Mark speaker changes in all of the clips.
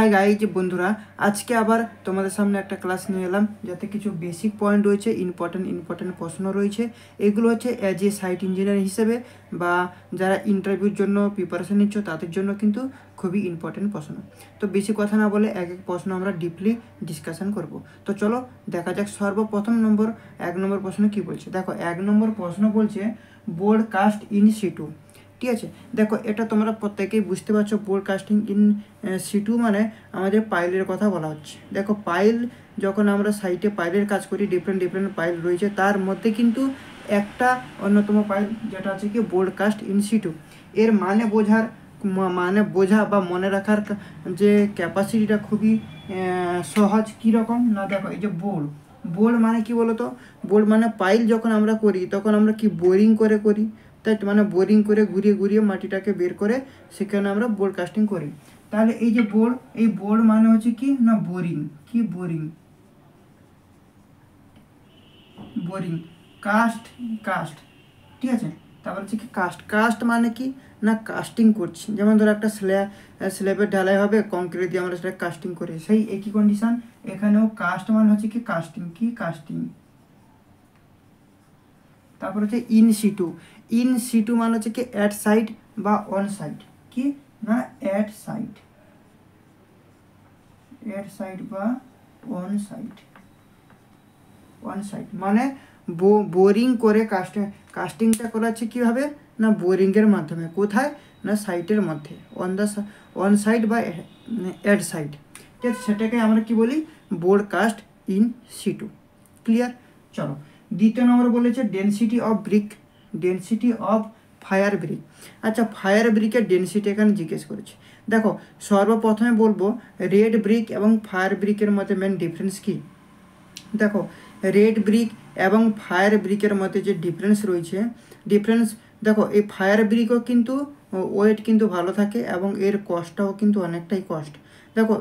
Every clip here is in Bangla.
Speaker 1: হাই গাইজ বন্ধুরা, আজকে আবার তোমাদের সামনে একটা ক্লাস নিয়ে এলাম, যাতে কিছু বেসিক পয়েন্ট রয়েছে ইম্পর্টেন্ট ইম্পর্টেন্ট প্রশ্ন রয়েছে। এগুলো হচ্ছে অ্যাজ এ সাইট ইঞ্জিনিয়ার হিসেবে, বা যারা ইন্টারভিউর জন্য প্রিপারেশন নিচ্ছ, তাদের জন্য কিন্তু খুবই ইম্পর্টেন্ট প্রশ্ন। তো বেশি কথা না বলে এক এক প্রশ্ন আমরা ডিপলি ডিসকাশন করব। তো চলো, দেখা যাক সর্বপ্রথম নম্বর এক নম্বর প্রশ্ন কি বলছে। দেখো, এক নম্বর প্রশ্ন বলছে বোর্ড কাস্ট ইন সিটু ঠিক আছে? দেখো, এটা তোমরা প্রত্যেকেই বুঝতে পারছ ব্রডকাস্টিং ইন সিটু মানে আমাদের পাইলের কথা বলা হচ্ছে। দেখো পাইল যখন আমরা সাইটে পাইলের কাজ করি ডিফারেন্ট ডিফারেন্ট পাইল রয়েছে, তার মধ্যে কিন্তু একটা অন্যতম পাইল যেটা আছে কি ব্রডকাস্ট ইন সিটু এর মানে বোঝার মানে বোঝা বা মনে রাখার যে ক্যাপাসিটিটা খুবই সহজ কীরকম না, দেখো, এই যে বোর্ড বোর্ড মানে কি বলতো? বোর্ড মানে পাইল যখন আমরা করি, তখন আমরা কি বোরিং করে করি? তাই মানে বোরিং করে ঘুরিয়ে ঘুরিয়ে মাটিটাকে বের করে সেখানে আমরা বোর্ড কাস্টিং করি। তাহলে এই যে বোর্ড এই বোর্ড মানে হচ্ছে কি? না বোরিং কি বোরিং বোরিং কাস্ট কাস্ট ঠিক আছে? তারপর হচ্ছে কি? কাস্ট কাস্ট মানে কি? না কাস্টিং করছি। যেমন ধরো একটা স্ল্যাব স্ল্যাবের ঢালাই হবে কংক্রিট দিয়ে আমরা সেটা কাস্টিং করি। সেই একই কন্ডিশন এখানেও কাস্ট মানে হচ্ছে কি? কাস্টিং কি? কাস্টিং তারপর হচ্ছে ইন সিটু ইন সিটু মানে হচ্ছে কি অ্যাট সাইড বা অন সাইড কি? না অ্যাট সাইড অ্যাট সাইড বা অন সাইড অন সাইড মানে বোরিং করে কাস্টিং কাস্টিংটা করা হচ্ছে কীভাবে? না বোরিংয়ের মাধ্যমে। কোথায়? না সাইটের মধ্যে। অন দ্য অন সাইড বা অ্যাড সাইড ঠিক আছে, সেটাকে আমরা কি বলি? Bored cast in situ clear চলো। দ্বিতীয় নম্বর বলেছে density of brick density of fire brick আচ্ছা ফায়ার ব্রিকের ডেনসিটি এখানে জিজ্ঞেস করেছে। দেখো, সর্বপ্রথমে বলব রেড ব্রিক এবং ফায়ার ব্রিকের মধ্যে মেন ডিফারেন্স কী? দেখো রেড ব্রিক এবং ফায়ার ব্রিকের মধ্যে যে ডিফারেন্স রয়েছে ডিফারেন্স দেখো, এই ফায়ার ব্রিকও কিন্তু ওয়েট কিন্তু ভালো থাকে এবং এর কস্টটাও কিন্তু অনেকটাই কস্ট দেখো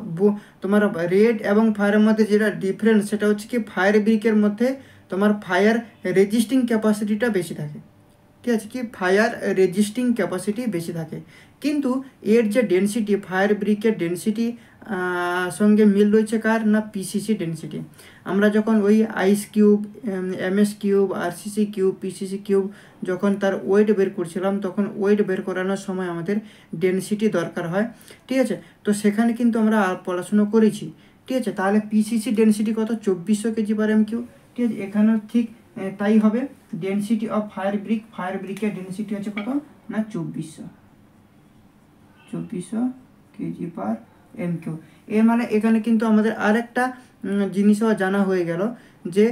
Speaker 1: তোমার রেড এবং ফায়ারের মধ্যে যেটা ডিফারেন্স সেটা হচ্ছে কি ফায়ার ব্রিকের মধ্যে তোমার ফায়ার রেজিস্টিং ক্যাপাসিটিটা বেশি থাকে। ঠিক আছে? কি? ফায়ার রেজিস্টিং ক্যাপাসিটি বেশি থাকে। কিন্তু এর যে ডেনসিটি ফায়ার ব্রিকের ডেনসিটি সঙ্গে মিল রয়েছে কার? না পিসিসি ডেনসিটি আমরা যখন ওই ice cube MS cube RCC cube PCC cube যখন তার ওয়েট বের করছিলাম, তখন ওয়েট বের করানোর সময় আমাদের ডেনসিটি দরকার হয়। ঠিক আছে? তো সেখানে কিন্তু আমরা পড়াশুনো করেছি। ঠিক আছে? তাহলে পিসিসি ডেনসিটি কত? চব্বিশশো কেজি পার এম কিউ ঠিক এখানেও ঠিক তাই হবে। Density of fire brick fire ব্রিকের density হচ্ছে কত? না, চব্বিশশো। চব্বিশশো কেজি পার এম কিউ এর মানে এখানে কিন্তু আমাদের আরেকটা জিনিসও জানা হয়ে গেল যে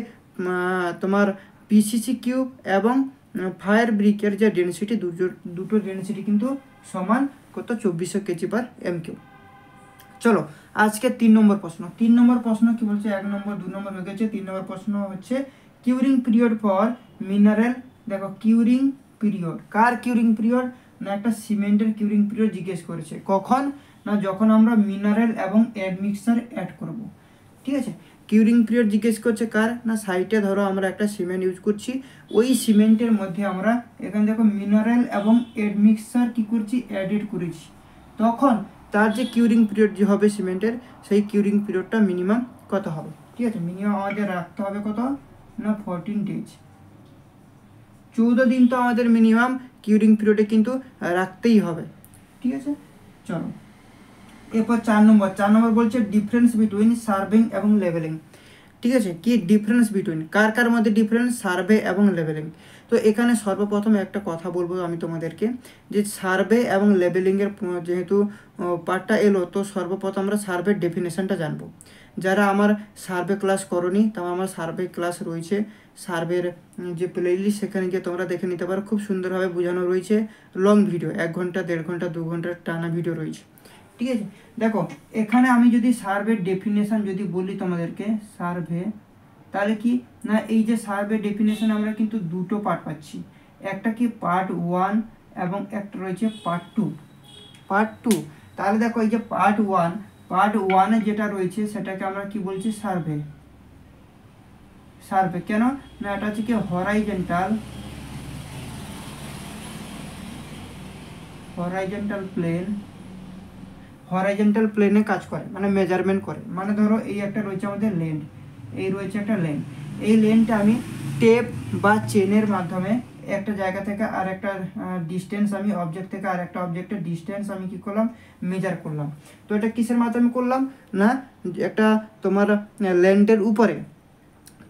Speaker 1: তোমার পিসিসি কিউব এবং ফায়ার ব্রিকের যে ডেনসিটি দুটো ডেনসিটি কিন্তু সমান কত? চব্বিশশো কেজি পার এম কিউ চলো, আজকে তিন নম্বর প্রশ্ন। তিন নম্বর প্রশ্ন কি বলছে? এক নম্বর, দু নম্বর হয়ে গেছে। তিন নম্বর প্রশ্ন হচ্ছে কিউরিং পিরিয়ড ফর মিনারেল দেখো কিউরিং পিরিয়ড কার কিউরিং পিরিয়ড না, একটা সিমেন্টের কিউরিং পিরিয়ড জিজ্ঞেস করেছে। কখন? না, যখন আমরা মিনারেল এবং অ্যাডমিক্সার অ্যাড করব। ঠিক আছে? কিউরিং পিরিয়ড জিজ্ঞেস করছে কার? না সাইটে ধরো আমরা একটা সিমেন্ট ইউজ করছি। ওই সিমেন্টের মধ্যে আমরা, এখানে দেখো মিনারেল এবং অ্যাডমিক্সার কি করছি? অ্যাডেড করেছি। তখন তার যে কিউরিং পিরিয়ড যে হবে সিমেন্টের সেই কিউরিং পিরিয়ডটা মিনিমাম কত হবে? ঠিক আছে মিনিমাম আমাদের রাখতে হবে কত? না ফোরটিন ডেজ চৌদ্দ দিন তো আমাদের মিনিমাম কিউরিং পিরিয়ডে কিন্তু রাখতেই হবে। ঠিক আছে? চলো। এরপর চার নম্বর চার নম্বর বলছে ডিফারেন্স বিটুইন সার্ভিং এবং লেভেলিং ঠিক আছে? কি ডিফারেন্স বিটুইন কার কার মধ্যে ডিফারেন্স সার্ভে এবং লেভেলিং তো এখানে সর্বপ্রথম একটা কথা বলব আমি তোমাদেরকে, যে সার্ভে এবং লেভেলিংয়ের যেহেতু পার্টটা এলো, তো সর্বপ্রথম আমরা সার্ভের ডেফিনেশনটা জানব। যারা আমার সার্ভে ক্লাস করনি, তাও আমার সার্ভে ক্লাস রয়েছে। সার্ভের যে প্লেলিস্ট সেখানে গিয়ে তোমরা দেখে নিতে পারো, খুব সুন্দরভাবে বোঝানো রয়েছে। লং ভিডিও এক ঘণ্টা, দেড় ঘণ্টা, দু ঘণ্টার টানা ভিডিও রয়েছে। ঠিক আছে? দেখো, এখানে আমি যদি সার্ভের ডেফিনেশন যদি বলি তোমাদেরকে সার্ভে তাহলে কি? না, এই যে সার্ভে ডেফিনেশন আমরা কিন্তু দুটো পার্ট পাচ্ছি। একটা কি পার্ট ওয়ান এবং একটা রয়েছে পার্ট টু পার্ট টু তাহলে দেখো এই যে পার্ট ওয়ান পার্ট ওয়ানে যেটা রয়েছে সেটাকে আমরা কি বলছি? সার্ভে সার্ভে কেন? না, এটা হচ্ছে কি হরাইজেন্টাল হরাইজেন্টাল প্লেন হরাইজেন্টাল প্লেনে কাজ করে মানে মেজারমেন্ট করে। মানে ধরো এই একটা রয়েছে আমাদের লেন্ড এই রয়েছে একটা লেন এই লেনটা আমি টেপ বা চেনের মাধ্যমে একটা জায়গা থেকে আর একটা ডিস্টেন্স আমি অবজেক্ট থেকে আর একটা অবজেক্টের ডিস্টেন্স আমি কি করলাম? মেজার করলাম। তো এটা কিসের মাধ্যমে করলাম? না, একটা তোমার ল্যান্ডের উপরে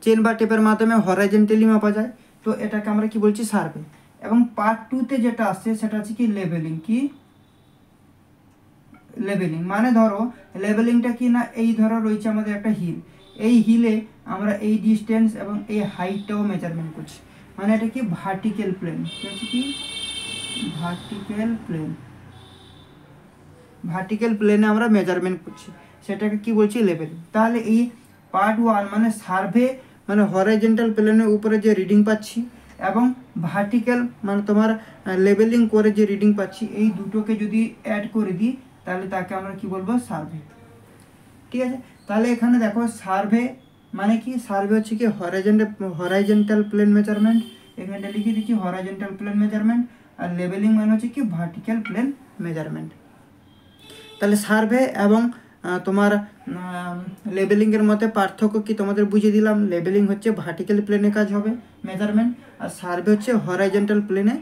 Speaker 1: চেন বা টেপের মাধ্যমে হরাইজেন্টালি মাপা যায়। তো এটাকে আমরা কি বলছি? সার্ভে এবং পার্ট টুতে যেটা আসছে, সেটা হচ্ছে কি? লেভেলিং কি? লেভেলিং মানে ধরো লেভেলিংটা কি না? এই ধরো রয়েছে আমাদের একটা হিল এই হিলে আমরা এই ডিস্টেন্স এবং এই হাইটটাও মেজারমেন্ট করছি। মানে এটা কি? ভার্টিক্যাল প্লেন হচ্ছে কি? ভার্টিক্যাল প্লেন ভার্টিক্যাল প্লেনে আমরা মেজারমেন্ট করছি। সেটাকে কি বলছি? লেভেল তাহলে এই পার্ট ওয়ান মানে সার্ভে মানে হরাইজেন্টাল প্লেনের উপরে যে রিডিং পাচ্ছি এবং ভার্টিক্যাল মানে তোমার লেভেলিং করে যে রিডিং পাচ্ছি, এই দুটোকে যদি অ্যাড করে দিই, তাহলে তাকে আমরা কি বলব? সার্ভে ঠিক আছে? তাহলে এখানে দেখো সার্ভে মানে কি? সার্ভে হচ্ছে কি হরাইজেন্টাল হরাইজেন্টাল প্লেন মেজারমেন্ট এখানটা লিখে দিচ্ছি হরাইজেন্টাল প্লেন মেজারমেন্ট আর লেভেলিং মানে হচ্ছে কি ভার্টিক্যাল প্লেন মেজারমেন্ট তাহলে সার্ভে এবং তোমার লেবেলিংয়ের মধ্যে পার্থক্য কি তোমাদের বুঝিয়ে দিলাম? লেবেলিং হচ্ছে ভার্টিক্যাল প্লেনে কাজ হবে মেজারমেন্ট আর সার্ভে হচ্ছে হরাইজেন্টাল প্লেনে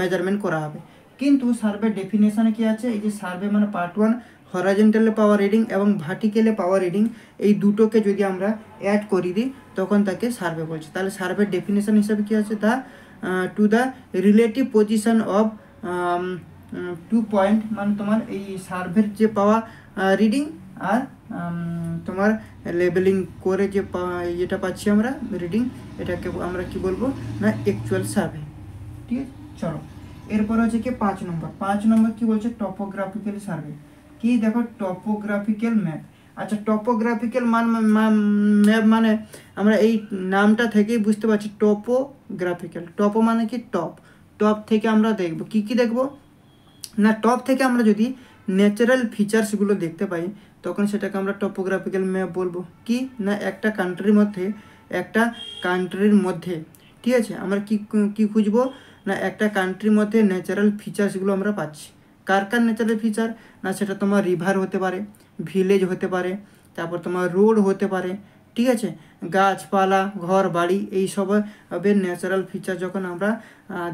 Speaker 1: মেজারমেন্ট করা হবে। কিন্তু সার্ভে ডেফিনেশনে কি আছে? এই যে সার্ভে মানে পার্ট ওয়ান হরাজেন্টালে পাওয়ার রিডিং এবং ভার্টিক্যালে পাওয়ার রিডিং এই দুটোকে যদি আমরা অ্যাড করি দিই, তখন তাকে সার্ভে বলছে। তাহলে সার্ভের ডেফিনেশন হিসাবে কি আছে? The to the relative position of two point মানে তোমার এই সার্ভের যে পাওয়া রিডিং আর তোমার লেবেলিং করে যে যেটা পাচ্ছি আমরা রিডিং এটাকে আমরা কি বলব? না অ্যাকচুয়াল সার্ভে ঠিক আছে? চলো। এরপর হচ্ছে কি? পাঁচ নম্বর। পাঁচ নম্বর কি বলছে? টপোগ্রাফিক্যাল সার্ভে কি? দেখো টপোগ্রাফিক্যাল ম্যাপ আচ্ছা টপোগ্রাফিক্যাল মান ম্যাপ মানে আমরা এই নামটা থেকেই বুঝতে পারছি টপোগ্রাফিক্যাল টপো মানে কি? টপ টপ থেকে আমরা দেখব। কি কি দেখব? না টপ থেকে আমরা যদি ন্যাচারাল ফিচার্সগুলো দেখতে পাই, তখন সেটাকে আমরা টপোগ্রাফিক্যাল ম্যাপ বলব। কি? না, একটা কান্ট্রির মধ্যে, একটা কান্ট্রির মধ্যে। ঠিক আছে? আমরা কি কি খুঁজবো? না একটা কান্ট্রির মধ্যে ন্যাচারাল ফিচার্সগুলো আমরা পাচ্ছি। কার কার ন্যাচারাল ফিচার না সেটা তোমার রিভার হতে পারে ভিলেজ হতে পারে, তারপর তোমার রোড হতে পারে, ঠিক আছে? গাছপালা, ঘর, বাড়ি, এই সবের ন্যাচারাল ফিচার যখন আমরা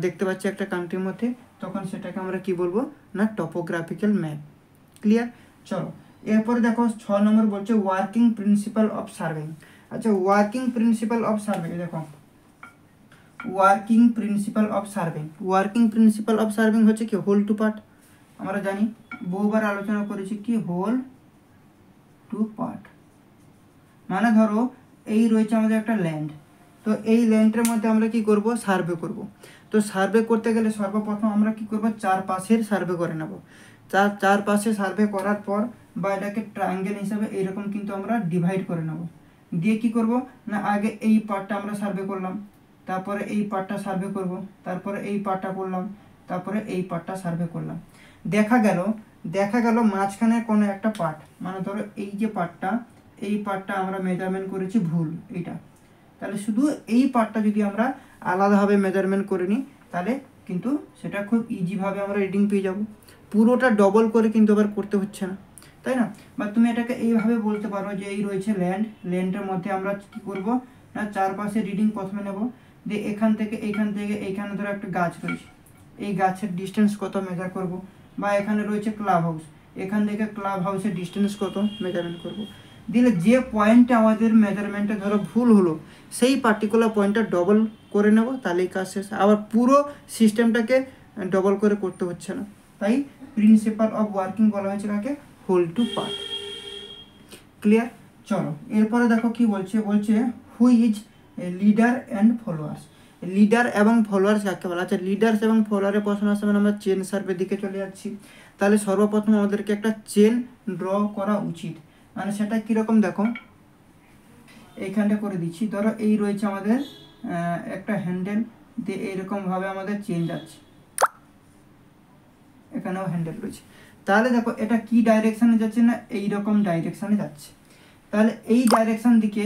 Speaker 1: দেখতে পাচ্ছি একটা কান্ট্রির মধ্যে, তখন সেটাকে আমরা কি বলব? না টপোগ্রাফিক্যাল ম্যাপ ক্লিয়ার চলো, এরপরে দেখো ছ নম্বর বলছে ওয়ার্কিং প্রিন্সিপাল অফ সার্ভে আচ্ছা ওয়ার্কিং প্রিন্সিপাল অফ সার্ভে দেখো। Working principle of serving working principle of serving হচ্ছে কি হোল টু পার্ট আমরা জানি, বহুবার আলোচনা করেছি কি হোল টু পার্ট মানে ধরো, এই রয়েছে আমাদের একটা ল্যান্ড তো এই ল্যান্ডের মধ্যে আমরা কি করব? সার্ভে করব. তো সার্ভে করতে গেলে সর্বপ্রথম আমরা কি করব? চারপাশের সার্ভে করে নেব। চার, চারপাশে সার্ভে করার পর বা এটাকে ট্রায়াঙ্গেল হিসাবে এইরকম কিন্তু আমরা ডিভাইড করে নেব। দিয়ে কি করব? না, আগে এই পার্টটা আমরা সার্ভে করলাম। তারপরে এই পার্টটা সার্ভে করব, তারপরে এই পার্টটা করলাম তারপরে এই পার্টটা সার্ভে করলাম। দেখা গেল দেখা গেল মাঝখানে কোনো একটা পার্ট মানে ধরো এই যে পার্টটা এই পার্টটা আমরা মেজারমেন্ট করেছি ভুল, এইটা। তাহলে শুধু এই পার্টটা যদি আমরা আলাদাভাবে মেজারমেন্ট করে নিই, তাহলে কিন্তু সেটা খুব ইজিভাবে আমরা রিডিং পেয়ে যাব। পুরোটা ডবল করে কিন্তু আবার করতে হচ্ছে না, তাই না? বা তুমি এটাকে এইভাবে বলতে পারো যে এই রয়েছে ল্যান্ড ল্যান্ডের মধ্যে আমরা কী করব? না চারপাশে রিডিং প্রথমে নেব। দিয়ে এখান থেকে, এইখান থেকে, এইখানে ধরো একটা গাছ রয়েছে। এই গাছের ডিস্টেন্স কত মেজার করব? বা এখানে রয়েছে ক্লাব হাউস এখান থেকে ক্লাব হাউসের ডিস্টেন্স কত মেজারমেন্ট করব? দিলে যে পয়েন্টটা আমাদের মেজারমেন্টে ধরো ভুল হলো, সেই পার্টিকুলার পয়েন্টটা ডবল করে নেব, তাহলেই কাজ শেষ। আবার পুরো সিস্টেমটাকে ডবল করে করতে হচ্ছে না। তাই প্রিন্সিপাল অফ ওয়ার্কিং বলা হয়েছে কাকে? হোল টু পার্ট ক্লিয়ার চলো, এরপরে দেখো কি বলছে? বলছে হুইজ লিডার অ্যান্ড ফলোয়ার্স লিডার এবং ফলোয়ার্স কাকে বলা আচ্ছা লিডার্স এবং ফলোয়ারের প্রশ্ন আসবে আমরা চেন সার্ভের দিকে চলে যাচ্ছি। তাহলে সর্বপ্রথম আমাদেরকে একটা চেন ড্র করা উচিত। মানে সেটা কীরকম দেখো? এইখানটা করে দিচ্ছি। ধরো এই রয়েছে আমাদের একটা হ্যান্ডেল দিয়ে এইরকমভাবে আমাদের চেন যাচ্ছে। এখানেও হ্যান্ডেল রয়েছে। তাহলে দেখো, এটা কি ডাইরেকশানে যাচ্ছে না এই রকম ডাইরেকশানে যাচ্ছে। তাহলে এই ডাইরেকশান দিকে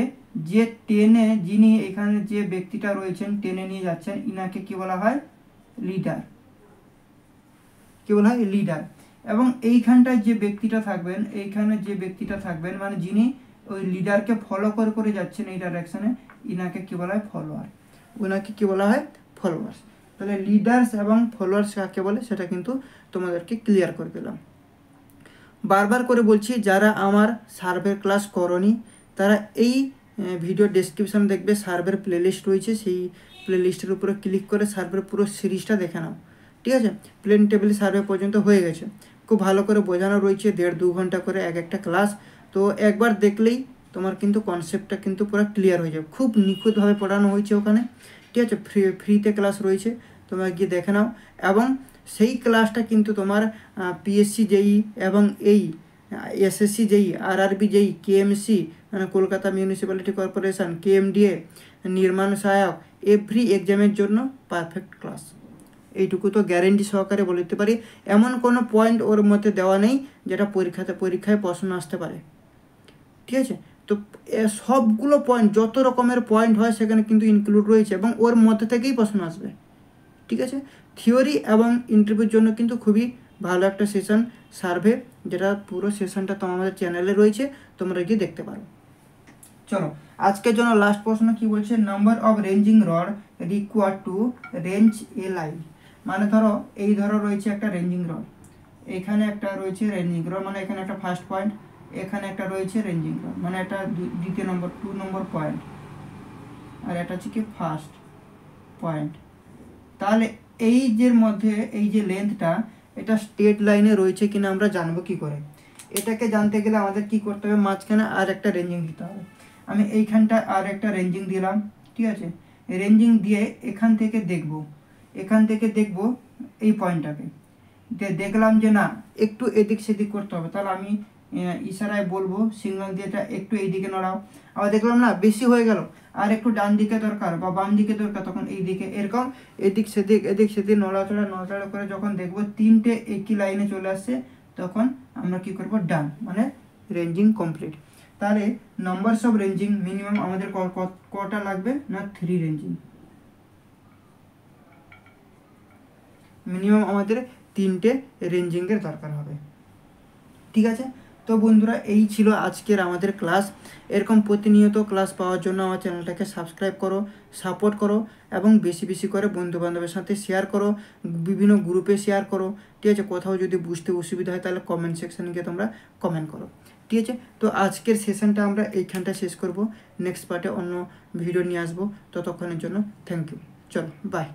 Speaker 1: যে টেনে যিনি এখানে যে ব্যক্তিটা রয়েছেন টেনে নিয়ে যাচ্ছেন, ইনাকে কি বলা হয়? লিডার। কি বলা হয়? লিডার। এবং এইখানটায় যে ব্যক্তিটা থাকবেন, এইখানে যে ব্যক্তিটা থাকবেন মানে যিনি ওই লিডারকে ফলো করে করে যাচ্ছেন এই ডাইরেকশনে ইনাকে কি বলা হয়? ফলোয়ার ওনাকে কি বলা হয়? ফলোয়ার্স তাহলে লিডার্স এবং ফলোয়ার্স কাকে বলে? সেটা কিন্তু তোমাদেরকে ক্লিয়ার করে দিলাম। বারবার করে বলছি, যারা আমার সার্ভের ক্লাস করনি, তারা এই ভিডিও ডেসক্রিপশন দেখবে সার্ভের প্লেলিস্ট রয়েছে, সেই প্লেলিস্টের উপরে ক্লিক করে সার্ভের পুরো সিরিজটা দেখে নাও, ঠিক আছে? প্লেন টেবিল সার্ভে পর্যন্ত হয়ে গেছে। খুব ভালো করে বোঝানো রয়েছে, দেড় দু ঘণ্টা করে এক একটা ক্লাস তো একবার দেখলেই তোমার কিন্তু কনসেপ্টটা কিন্তু পুরো ক্লিয়ার হয়ে যাবে। খুব নিখুঁতভাবে পড়ানো হয়েছে ওখানে, ঠিক আছে? ফ্রি ফ্রিতে ক্লাস রয়েছে, তোমরা গিয়ে দেখে নাও। এবং সেই ক্লাসটা কিন্তু তোমার পিএসসি জেই এবং এই এসএসসি যেই আরআরবি যেই KMC Kolkata municipality corporation KMDA নির্মাণ সহায়ক এভরি এক্সামের জন্য পারফেক্ট ক্লাস এইটুকু তো গ্যারেন্টি সহকারে বলতে পারি। এমন কোনো পয়েন্ট ওর মধ্যে দেওয়া নেই যেটা পরীক্ষাতে পরীক্ষায় প্রশ্ন আসতে পারে। ঠিক আছে? তো সবগুলো পয়েন্ট যত রকমের পয়েন্ট হয় সেখানে কিন্তু ইনক্লুড রয়েছে এবং ওর মধ্যে থেকেই প্রশ্ন আসবে। ঠিক আছে? থিওরি এবং ইন্টারভিউর জন্য কিন্তু খুবই ভালো একটা সেশন সার্ভে যেটা পুরো সেশনটা তোমার আমাদের চ্যানেলে রয়েছে, তোমরা গিয়ে দেখতে পারো। চলো, আজকের জন্য লাস্ট প্রশ্ন কি বলছে? Number of ranging rod require to range a line মানে ধরো, এই ধরো রয়েছে একটা রেঞ্জিং রড এখানে একটা রয়েছে রেঞ্জিং রড মানে এখানে একটা ফার্স্ট পয়েন্ট এখানে একটা রয়েছে রেঞ্জিং রড মানে একটা দ্বিতীয় নম্বর টু নম্বর পয়েন্ট আর এটা হচ্ছে কি ফার্স্ট পয়েন্ট তাহলে এই যে মধ্যে, এই যে লেন্থটা এটা স্টেট লাইনে রয়েছে কিনা আমরা জানব কি করে? এটাকে জানতে গেলে আমাদের কি করতে হবে? মাঝখানে আর একটা রেঞ্জিং দিতে হবে। আমি এইখানটা আর একটা রেঞ্জিং দিলাম, ঠিক আছে? রেঞ্জিং দিয়ে এখান থেকে দেখব, এখান থেকে দেখব এই পয়েন্টটাকে। দেখলাম যে না, একটু এদিক সেদিক করতে হবে। তাহলে আমি ইশারায় বলব, সিগন্যাল দিয়ে এটা একটু এইদিকে নড়াও। আবার দেখলাম না, বেশি হয়ে গেল। আর একটু ডান দিকে দরকার বা বাম দিকে দরকার, তখন এই দিকে এরকম এদিক সেদিক এদিক সেদিক নড়াচড়া নড়াচড়া করে যখন দেখব তিনটে একই লাইনে চলে আসছে, তখন আমরা কি করব? ডান মানে রেঞ্জিং কমপ্লিট তাহলে নাম্বারস অফ রেঞ্জিং মিনিমাম আমাদের কটা লাগবে? না থ্রি রেঞ্জিং মিনিমাম আমাদের তিনটে রেঞ্জিংয়ের দরকার হবে। ঠিক আছে? তো বন্ধুরা, এই ছিল আজকের আমাদের ক্লাস এরকম প্রতিনিয়ত ক্লাস পাওয়ার জন্য আমার চ্যানেলটাকে সাবস্ক্রাইব করো সাপোর্ট করো, এবং বেশি বেশি করে বন্ধু বান্ধবের সাথে শেয়ার করো, বিভিন্ন গ্রুপে শেয়ার করো। ঠিক আছে? কোথাও যদি বুঝতে অসুবিধা হয়, তাহলে কমেন্ট সেকশানে গিয়ে তোমরা কমেন্ট করো। ঠিক আছে? তো আজকের সেশনটা আমরা এইখানটা শেষ করব। নেক্সট পার্টে অন্য ভিডিও নিয়ে আসব। ততক্ষণের জন্য থ্যাংক ইউ চলো বাই